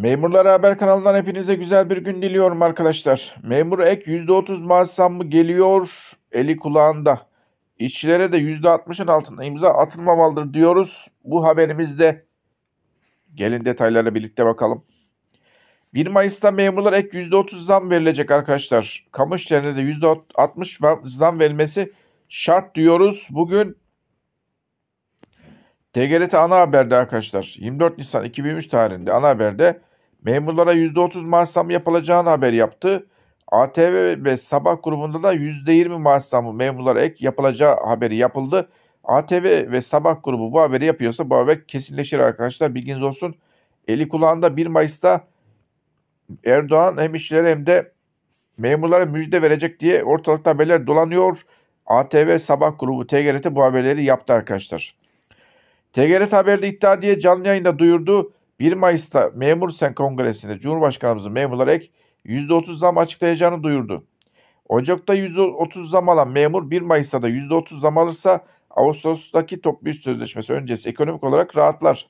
Memurlar Haber kanalından hepinize güzel bir gün diliyorum arkadaşlar. Memur ek %30 maaş zammı geliyor eli kulağında. İşçilere de %60'ın altında imza atılmamalıdır diyoruz. Bu haberimizde gelin detaylarla birlikte bakalım. 1 Mayıs'ta memurlar ek %30 zam verilecek arkadaşlar. Kamu işlerine de %60 zam verilmesi şart diyoruz. Bugün TGRT ana haberde arkadaşlar 24 Nisan 2003 tarihinde ana haberde memurlara %30 maaş zammı yapılacağını haber yaptı. ATV ve Sabah grubunda da %20 maaş zammı memurlara ek yapılacağı haberi yapıldı. ATV ve Sabah grubu bu haberi yapıyorsa bu haber kesinleşir arkadaşlar bilginiz olsun. Eli kulağında 1 Mayıs'ta Erdoğan hem işçilere hem de memurlara müjde verecek diye ortalıkta haberler dolanıyor. ATV Sabah grubu TGRT bu haberleri yaptı arkadaşlar. TGRT Haber'de iddia diye canlı yayında duyurdu. 1 Mayıs'ta Memur Sen Kongresi'nde Cumhurbaşkanımızın memurlara ek %30 zam açıklayacağını duyurdu. Ocak'ta %30 zam alan memur 1 Mayıs'ta da %30 zam alırsa Ağustos'taki toplu iş sözleşmesi öncesi ekonomik olarak rahatlar.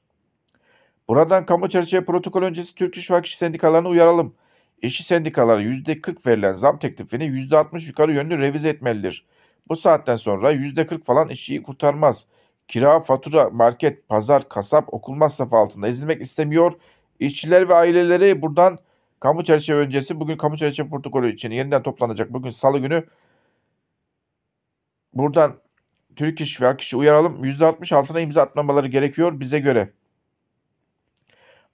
Buradan kamu çerçeve protokol öncesi Türk İş ve sendikalarını uyaralım. İşçi sendikaları %40 verilen zam teklifini %60 yukarı yönlü revize etmelidir. Bu saatten sonra %40 falan işçiyi kurtarmaz. Kira, fatura, market, pazar, kasap, okul masrafı altında ezilmek istemiyor. İşçiler ve aileleri buradan kamu çerçeve öncesi bugün kamu çerçeve protokolü için yeniden toplanacak. Bugün salı günü buradan Türk İş ve Ak uyaralım. %60 altına imza atmamaları gerekiyor bize göre.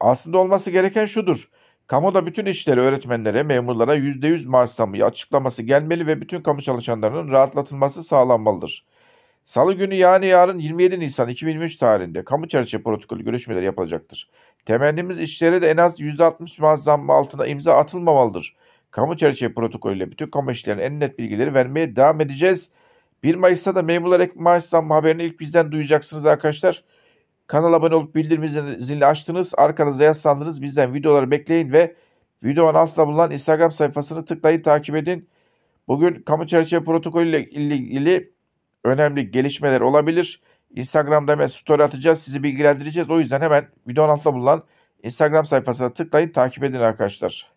Aslında olması gereken şudur. Kamuda bütün işleri öğretmenlere, memurlara %100 maaş zammı açıklaması gelmeli ve bütün kamu çalışanlarının rahatlatılması sağlanmalıdır. Salı günü yani yarın 27 Nisan 2023 tarihinde kamu çerçeve protokolü görüşmeleri yapılacaktır. Temennimiz işlere de en az %60 maaş zammı altına imza atılmamalıdır. Kamu çerçeve protokolüyle bütün kamu işlerine en net bilgileri vermeye devam edeceğiz. 1 Mayıs'ta da memurlar ek maaş zammı haberini ilk bizden duyacaksınız arkadaşlar. Kanala abone olup bildirim zilini açtınız. Arkanızda yaslandınız. Bizden videoları bekleyin ve videonun altında bulunan Instagram sayfasını tıklayın takip edin. Bugün kamu çerçeve protokolü ile ilgili önemli gelişmeler olabilir. Instagram'da hemen story atacağız. Sizi bilgilendireceğiz. O yüzden hemen videonun altında bulunan Instagram sayfasına tıklayın takip edin arkadaşlar.